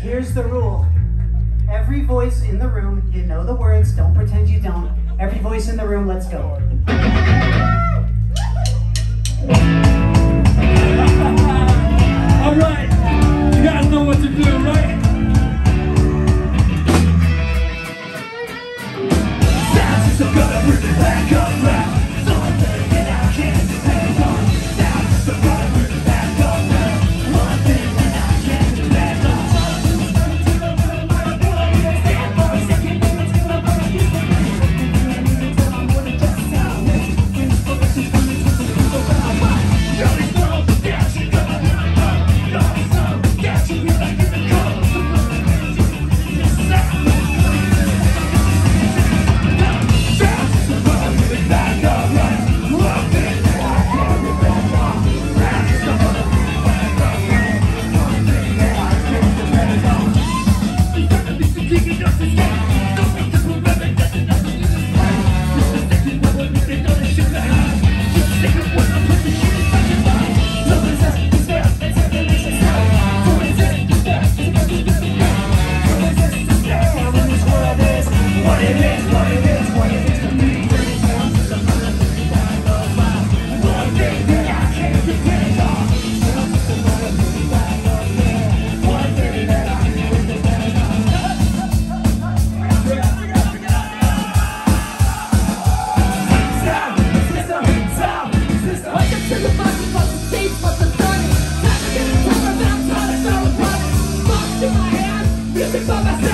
Here's the rule. Every voice in the room, you know the words, don't pretend you don't. Every voice in the room, let's go. All right, you guys know what to do, right? Bring it back up. Just before my